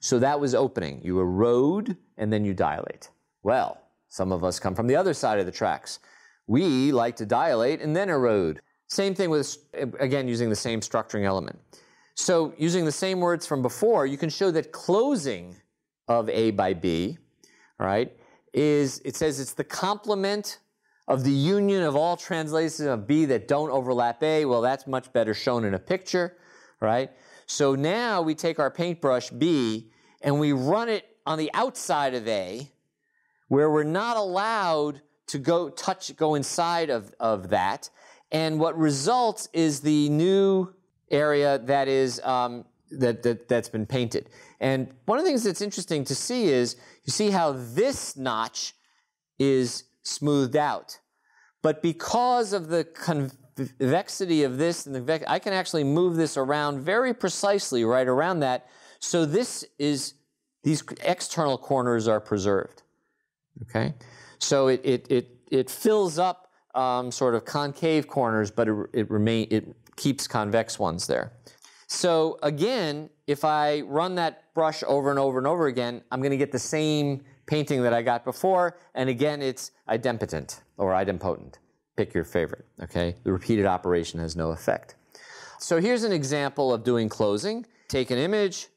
So that was opening. You erode and then you dilate. Well, some of us come from the other side of the tracks. We like to dilate and then erode. Same thing with, again, using the same structuring element. So using the same words from before, you can show that closing of A by B, right, is, it says it's the complement of the union of all translations of B that don't overlap A. Well, that's much better shown in a picture, right? So now we take our paintbrush B and we run it on the outside of A where we're not allowed to go touch, go inside of, of that. And what results is the new area that is um, that, that that's been painted. And one of the things that's interesting to see is you see how this notch is smoothed out. But because of the convexity of this, and the I can actually move this around very precisely right around that. So this is, these external corners are preserved. Okay? So it, it, it, it fills up um, sort of concave corners, but it, it, remain, it keeps convex ones there. So again, if I run that brush over and over and over again, I'm going to get the same painting that I got before, and again, it's idempotent or idempotent. Pick your favorite, okay? The repeated operation has no effect. So here's an example of doing closing. Take an image,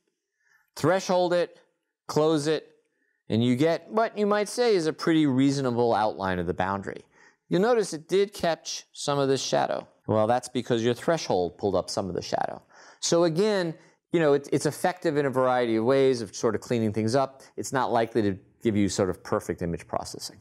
threshold it, close it, and you get what you might say is a pretty reasonable outline of the boundary. You'll notice it did catch some of this shadow. Well, that's because your threshold pulled up some of the shadow. So again, you know, it, it's effective in a variety of ways of sort of cleaning things up. It's not likely to give you sort of perfect image processing.